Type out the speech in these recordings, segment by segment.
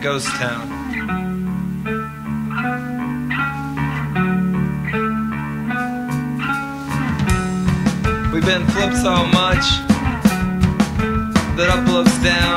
Ghost town. We've been flipped so much that up looks down.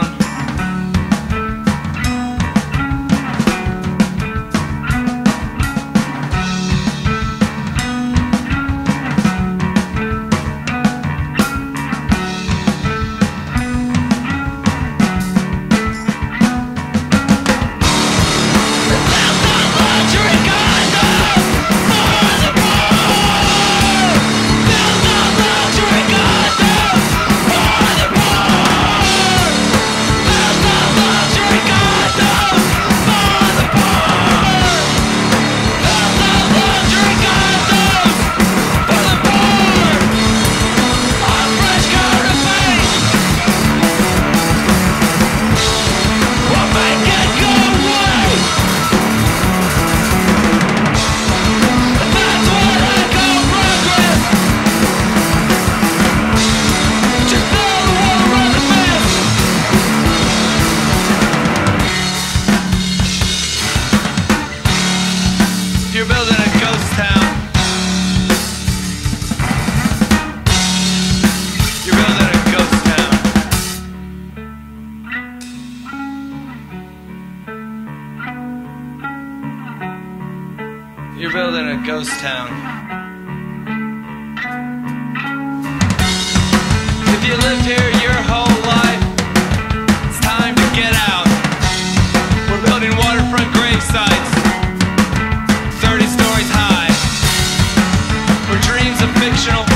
You're building a ghost town. If you lived here your whole life, it's time to get out. We're building waterfront grave sites, 30 stories high. Where dreams of fictional